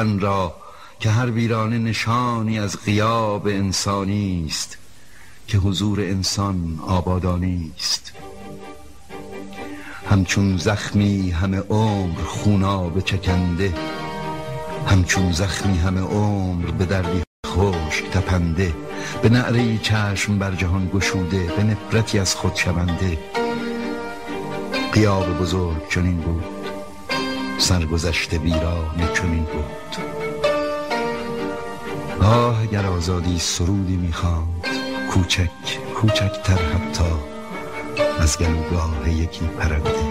را که هر ویرانه نشانی از غیاب انسانی است که حضور انسان آبادانی است. همچون زخمی همه عمر خوناب چکنده همچون زخمی همه عمر به دردی خشک تپنده به نعره چشم بر جهان گشوده به نفرتی از خود شونده. قیاب بزرگ چنین بود. سرگذشته ویرانه چنین بود. آه اگر آزادی سرودی می‌خواند کوچک کوچکتر حتی از گلوگاه یکی پرنده